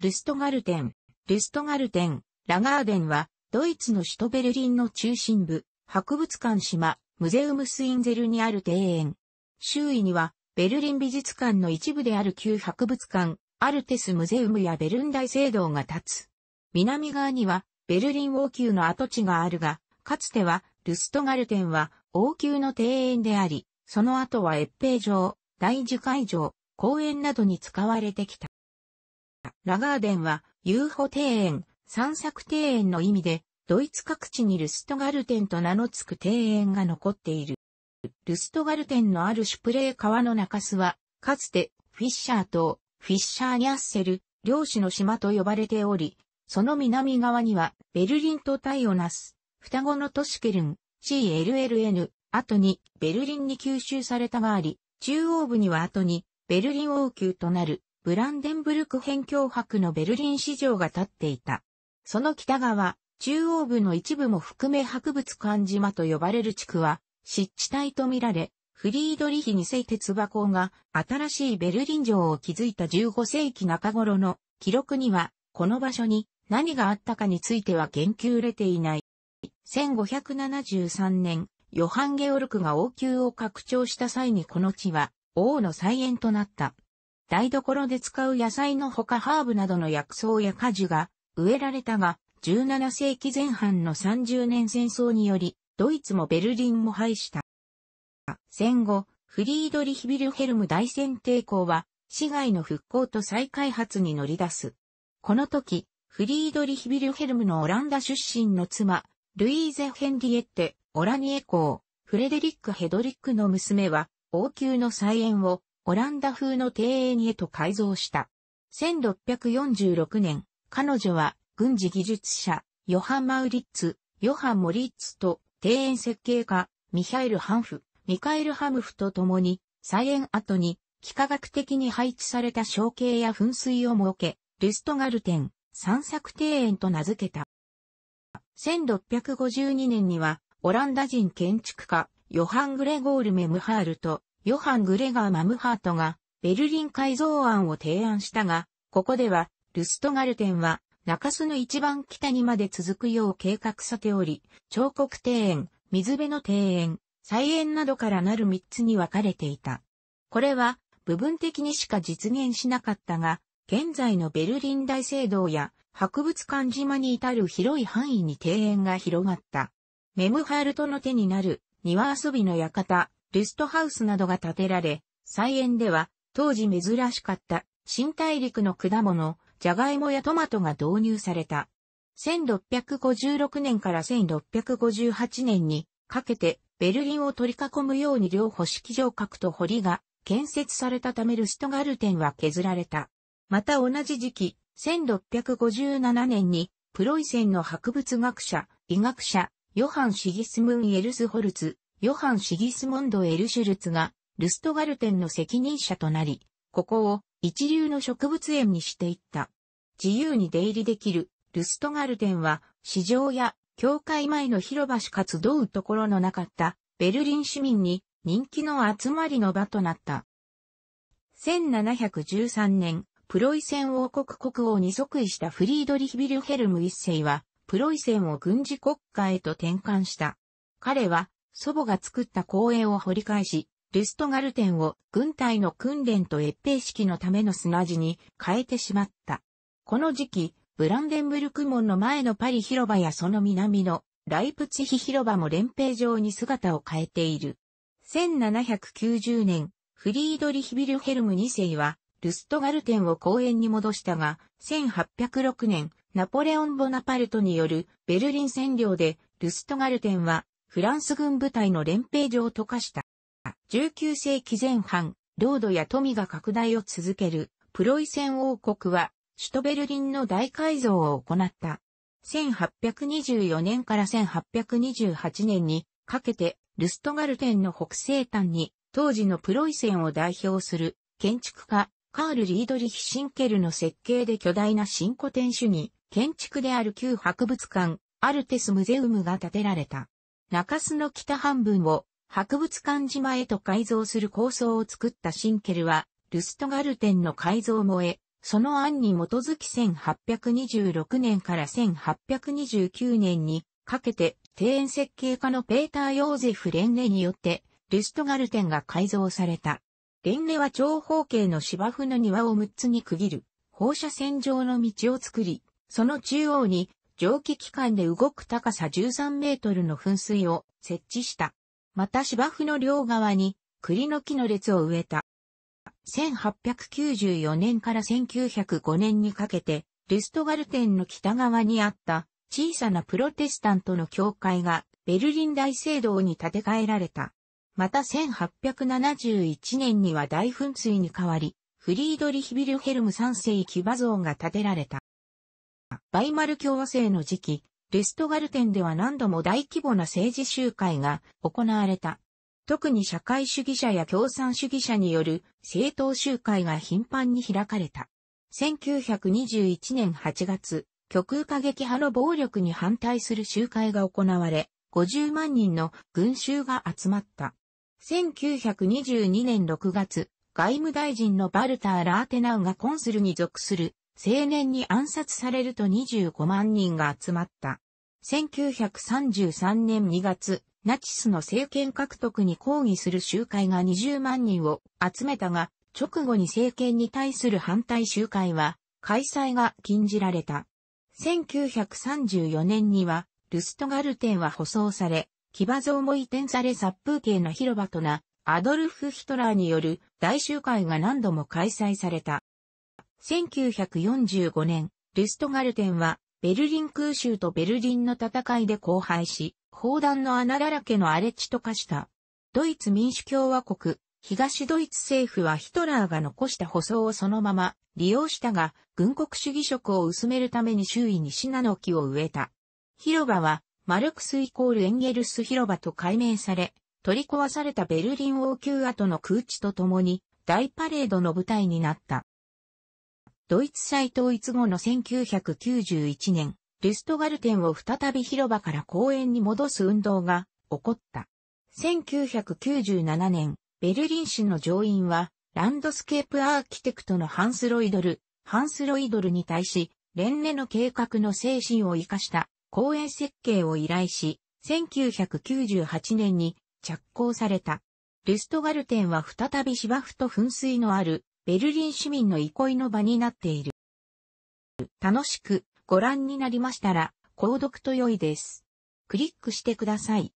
ルストガルテン。ルストガルテン、ラガーデンは、ドイツの首都ベルリンの中心部、博物館島、ムゼウムスインゼルにある庭園。周囲には、ベルリン美術館の一部である旧博物館、アルテスムゼウムやベルン大聖堂が立つ。南側には、ベルリン王宮の跡地があるが、かつては、ルストガルテンは王宮の庭園であり、その後は越平城、大樹会場、公園などに使われてきた。ラガーデンは、遊歩庭園、散策庭園の意味で、ドイツ各地にルストガルテンと名の付く庭園が残っている。ルストガルテンのあるシュプレー川の中州は、かつてフィッシャー島、フィッシャーニャッセル、漁師の島と呼ばれており、その南側にはベルリンとタイをなす、双子の都市ケルン、CLLN、後にベルリンに吸収されたがあり、中央部には後にベルリン王宮となるブランデンブルク辺境博のベルリン市場が立っていた。その北側、中央部の一部も含め博物館島と呼ばれる地区は湿地帯とみられ、フリードリヒ二世鉄馬工が新しいベルリン城を築いた15世紀中頃の記録には、この場所に何があったかについては言及れていない。1573年、ヨハン・ゲオルクが王宮を拡張した際にこの地は王の菜園となった。台所で使う野菜のほかハーブなどの薬草や果樹が植えられたが、17世紀前半の30年戦争により、ドイツもベルリンも廃した。戦後、フリードリヒビルヘルム大戦帝公は、市街の復興と再開発に乗り出す。この時、フリードリヒビルヘルムのオランダ出身の妻、ルイーゼ・ヘンリエッテ、オラニエ公、フレデリック・ヘドリックの娘は、王宮の菜園をオランダ風の庭園へと改造した。1646年、彼女は軍事技術者、ヨハン・マウリッツ、ヨハン・モリッツと庭園設計家、ミハイル・ハンフ、ミカエル・ハムフと共に、菜園後に、幾何学的に配置された小径や噴水を設け、ルストガルテン、散策庭園と名付けた。1652年には、オランダ人建築家、ヨハン・グレゴール・メムハールと、ヨハン・グレガー・マムハートが、ベルリン改造案を提案したが、ここでは、ルストガルテンは、中洲の一番北にまで続くよう計画さており、彫刻庭園、水辺の庭園、菜園などからなる三つに分かれていた。これは、部分的にしか実現しなかったが、現在のベルリン大聖堂や博物館島に至る広い範囲に庭園が広がった。メムハルトの手になる庭遊びの館、ルストハウスなどが建てられ、菜園では当時珍しかった新大陸の果物、ジャガイモやトマトが導入された。1656年から1658年にかけてベルリンを取り囲むように両保式城郭と堀が建設されたためルストガルテンは削られた。また同じ時期、1657年に、プロイセンの博物学者、医学者、ヨハン・シギスムン・エルスホルツ、ヨハン・シギスモンド・エルシュルツが、ルストガルテンの責任者となり、ここを一流の植物園にしていった。自由に出入りできるルストガルテンは、市場や教会前の広場しか集うところのなかったベルリン市民に人気の集まりの場となった。1713年、プロイセン王国国王に即位したフリードリヒ・ビルヘルム一世は、プロイセンを軍事国家へと転換した。彼は、祖母が作った公園を掘り返し、ルストガルテンを軍隊の訓練と越兵式のための砂地に変えてしまった。この時期、ブランデンブルク門の前のパリ広場やその南のライプツヒ広場も連兵場に姿を変えている。1790年、フリードリヒ・ビルヘルム2世は、ルストガルテンを公園に戻したが、1806年、ナポレオン・ボナパルトによるベルリン占領で、ルストガルテンはフランス軍部隊の連兵場と化した。19世紀前半、領土や富が拡大を続けるプロイセン王国は、首都ベルリンの大改造を行った。1824年から1828年にかけて、ルストガルテンの北西端に、当時のプロイセンを代表する建築家、カール・リードリヒ・シンケルの設計で巨大な新古典主義、建築である旧博物館、アルテス・ムゼウムが建てられた。中洲の北半分を博物館島へと改造する構想を作ったシンケルは、ルストガルテンの改造もえ、その案に基づき1826年から1829年にかけて庭園設計家のペーター・ヨーゼフ・レンネによってルストガルテンが改造された。レンネは長方形の芝生の庭を6つに区切る放射線状の道を作り、その中央に蒸気機関で動く高さ13メートルの噴水を設置した。また芝生の両側に栗の木の列を植えた。1894年から1905年にかけて、ルストガルテンの北側にあった小さなプロテスタントの教会がベルリン大聖堂に建て替えられた。また1871年には大噴水に変わり、フリードリヒビルヘルム三世騎馬像が建てられた。バイマル共和制の時期、ルストガルテンでは何度も大規模な政治集会が行われた。特に社会主義者や共産主義者による政党集会が頻繁に開かれた。1921年8月、極右過激派の暴力に反対する集会が行われ、50万人の群衆が集まった。1922年6月、外務大臣のバルター・ラーテナウがコンスルに属する青年に暗殺されると25万人が集まった。1933年2月、ナチスの政権獲得に抗議する集会が20万人を集めたが、直後に政権に対する反対集会は開催が禁じられた。1934年には、ルストガルテンは舗装され、騎馬像も移転され殺風景の広場とな、アドルフ・ヒトラーによる大集会が何度も開催された。1945年、ルストガルテンはベルリン空襲とベルリンの戦いで荒廃し、砲弾の穴だらけの荒れ地と化した。ドイツ民主共和国、東ドイツ政府はヒトラーが残した舗装をそのまま利用したが、軍国主義色を薄めるために周囲にシナノキを植えた。広場は、マルクスイコールエンゲルス広場と改名され、取り壊されたベルリン王宮跡の空地とともに、大パレードの舞台になった。ドイツ再統一後の1991年、ルストガルテンを再び広場から公園に戻す運動が起こった。1997年、ベルリン市の上院は、ランドスケープアーキテクトのハンス・ロイドル、ハンス・ロイドルに対し、レンネの計画の精神を生かした公園設計を依頼し、1998年に着工された。ルストガルテンは再び芝生と噴水のあるベルリン市民の憩いの場になっている。楽しくご覧になりましたら、購読と良いです。クリックしてください。